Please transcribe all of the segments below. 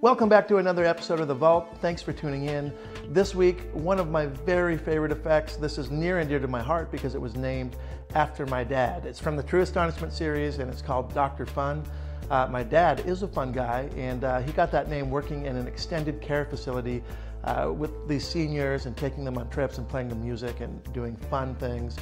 Welcome back to another episode of The Vault. Thanks for tuning in. This week, one of my very favorite effects. This is near and dear to my heart because it was named after my dad. It's from the True Astonishment series and it's called Dr. Fun. Uh, my dad is a fun guy and uh, he got that name working in an extended care facility uh, with these seniors and taking them on trips and playing the music and doing fun things.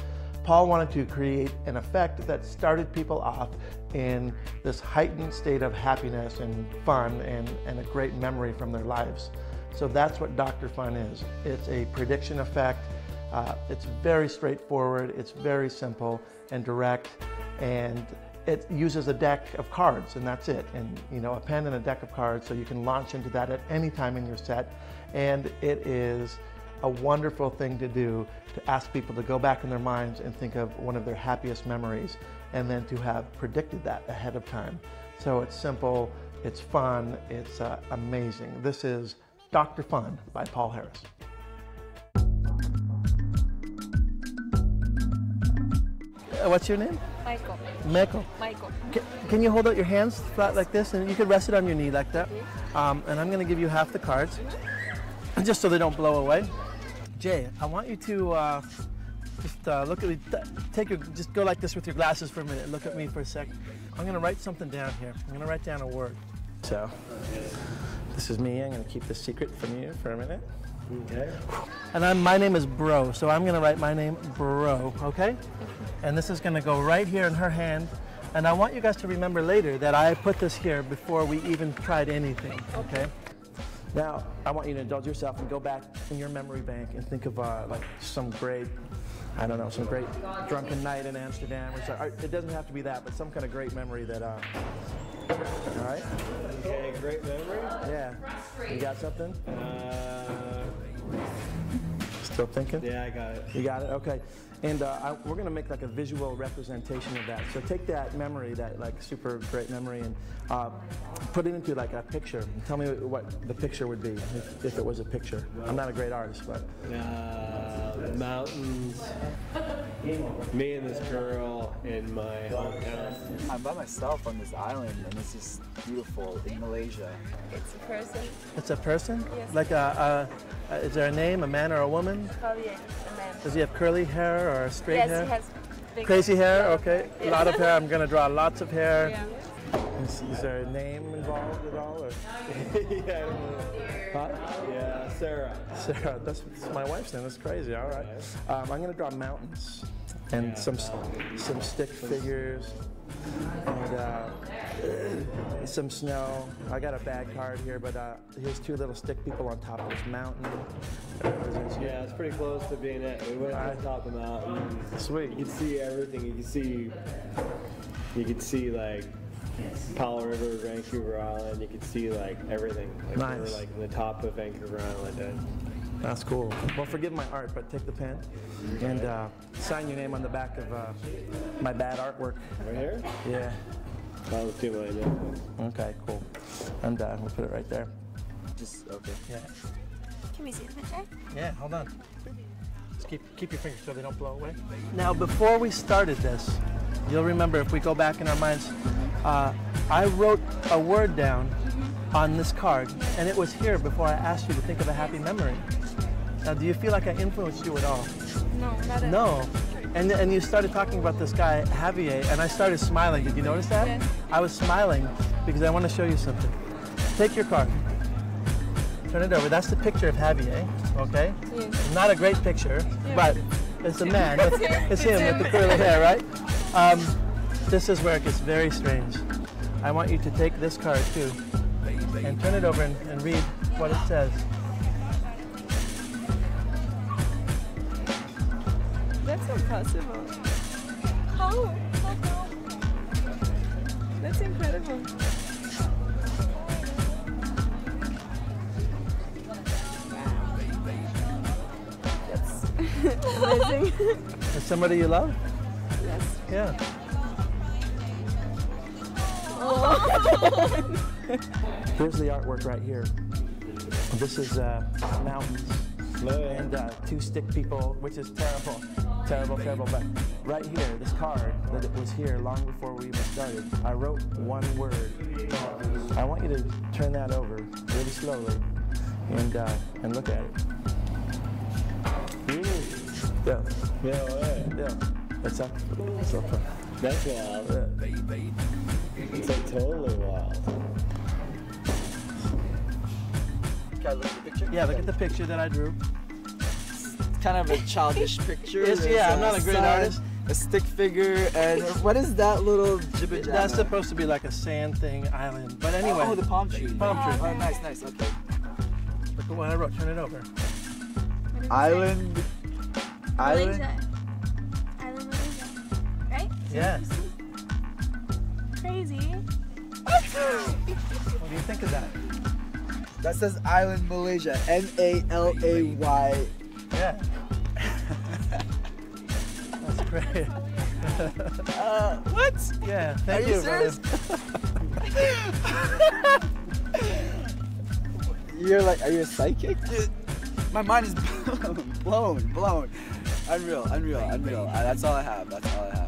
Paul wanted to create an effect that started people off in this heightened state of happiness and fun and, and a great memory from their lives. So that's what Dr. Fun is. It's a prediction effect. Uh, it's very straightforward, it's very simple and direct, and it uses a deck of cards and that's it. And you know, a pen and a deck of cards, so you can launch into that at any time in your set. And it is a wonderful thing to do to ask people to go back in their minds and think of one of their happiest memories and then to have predicted that ahead of time. So it's simple, it's fun, it's uh, amazing. This is Dr. Fun by Paul Harris. Uh, What's your name? Michael. Michael. Michael. Can, can you hold out your hands flat like this and you could rest it on your knee like that? Um, and I'm going to give you half the cards just so they don't blow away. Jay, I want you to uh, just uh, look at me, take your, just go like this with your glasses for a minute. Look at me for a sec. I'm going to write something down here. I'm going to write down a word. So, this is me. I'm going to keep this secret from you for a minute. Okay. And I'm, my name is Bro, so I'm gonna write my name Bro, okay? And this is gonna go right here in her hand. And I want you guys to remember later that I put this here before we even tried anything, okay? Now, I want you to indulge yourself and go back in your memory bank and think of uh, like some great, I don't know, some great drunken night in Amsterdam or something. It doesn't have to be that, but some kind of great memory that, uh, all right? Okay, great memory. Yeah. You got something? Uh, Still thinking? yeah, I got it. You got it? Okay. And uh, I, we're going to make like a visual representation of that. So take that memory, that like super great memory, and uh, put it into like a picture. Tell me what the picture would be if, if it was a picture. I'm not a great artist, but Uh, mountains. Me and this girl in my hometown. I'm by myself on this island, and it's just beautiful in Malaysia. It's a person. it's a person. Yes. Like a, a, a, is there a name, a man or a woman? Javier, a man. Does he have curly hair or straight yes, hair? he has big Crazy hair. yellow Okay. A Yeah. lot of hair. I'm going to draw lots of hair. Yeah. Is, is there a name involved at all? Or? yeah, I don't know. Huh? yeah, Sarah. Sarah, that's, that's my wife's name. That's crazy. All right. Um, I'm gonna draw mountains and Yeah. some some stick figures and uh, some snow. I got a bad card here, but uh, here's two little stick people on top of this mountain. That represents you. Yeah, it's pretty close to being it. We went to the top of the mountain. Sweet. You can see everything. You can see. You can see like Powell River, Vancouver Island. You can see like everything. Like we were like in the top of Vancouver Island. And That's cool. Well, forgive my art, but take the pen and uh, sign your name on the back of uh, my bad artwork. right here. Yeah. That was too late. Yeah. Okay. Cool. I'm done. We'll put it right there. Just okay. Yeah. Can we see the picture? Yeah, hold on. Just keep, keep your fingers so they don't blow away. Now, before we started this, you'll remember if we go back in our minds, uh, I wrote a word down on this card, and it was here before I asked you to think of a happy memory. Now, do you feel like I influenced you at all? No, not at all. No. And, and you started talking about this guy, Javier, and I started smiling. Did you notice that? Yes. I was smiling because I want to show you something. Take your card. Turn it over. That's the picture of Javier, okay? Yes. Not a great picture, but it's a man. It's, him. it's It's him with the curly hair, right? Um, this is where it gets very strange. I want you to take this card too and turn it over and, and read what it says. That's impossible. How? That's incredible. That's amazing. Is somebody you love? yes. Yeah. Oh. Here's the artwork right here. This is uh, mountains and uh, two stick people, which is terrible, terrible, terrible. But right here, this card that it was here long before we even started. I wrote one word. I want you to turn that over really slowly and uh, and look at it. Yeah, No way. yeah. That's up. That's up. That's wild. It's like totally wild. Can I look at the picture? Yeah, look at the picture that I drew. It's kind of a childish picture. Yes, There's yeah, I'm not a great sun, artist. A stick figure, and what is that little jibber jabber? That's supposed to be like a sand thing island. But anyway, Oh, the palm tree. Palm tree. Oh, nice, nice. Okay. look at what I wrote. Turn it over. Island. Island. Malaysia. Island Malaysia. Right? Yes. Crazy. What do you think of that? That says Island Malaysia. M A L A Y. Yeah. That's great. Uh, what? Yeah. Are Thank you you. serious? You're like, are you a psychic? Dude, my mind is blown, blown, blown. Unreal, unreal, unreal. Uh, that's all I have. That's all I have.